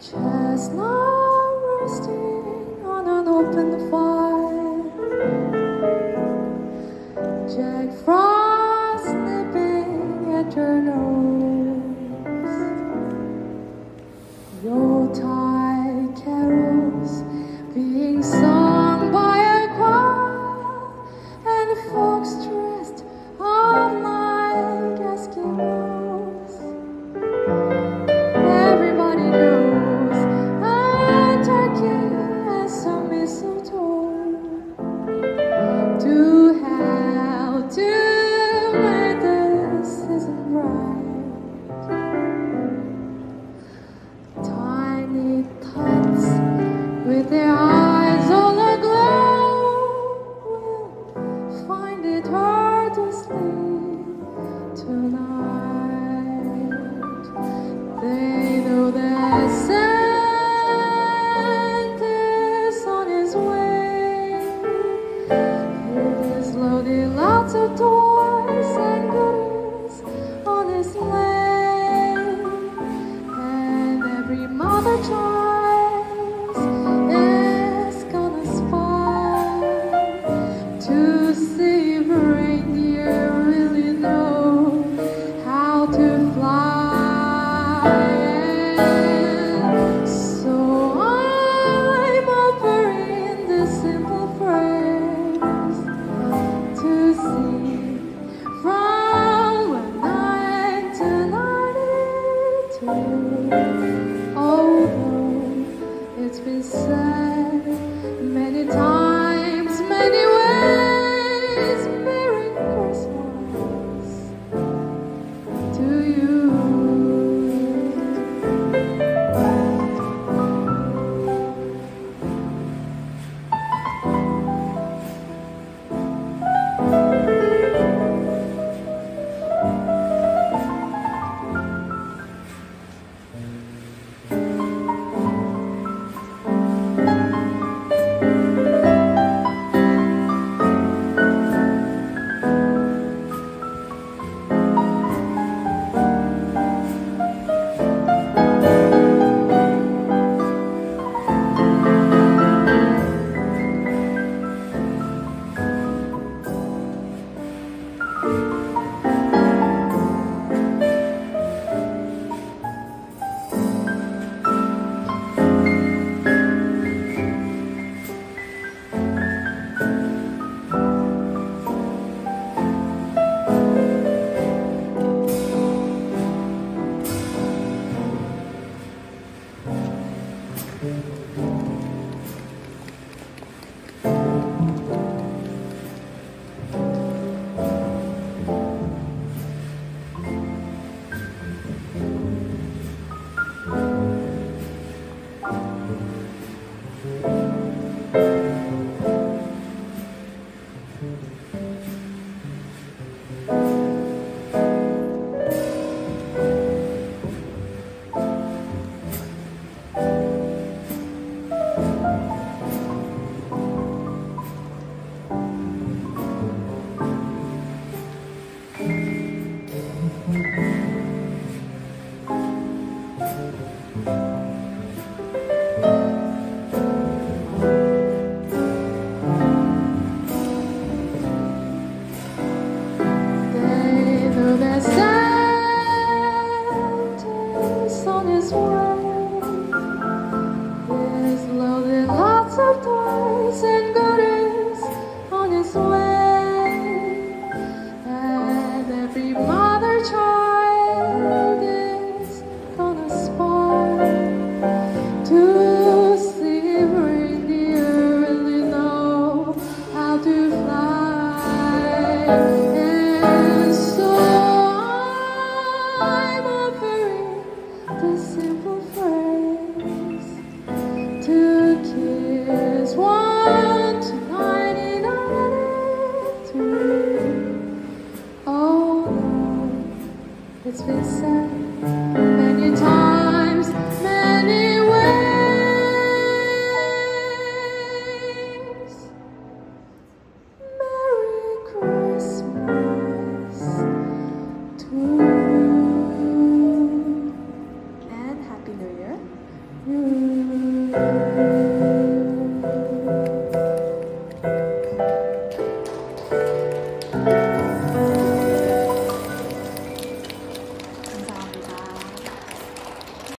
chestnut roasting on an open fire. Jack Frost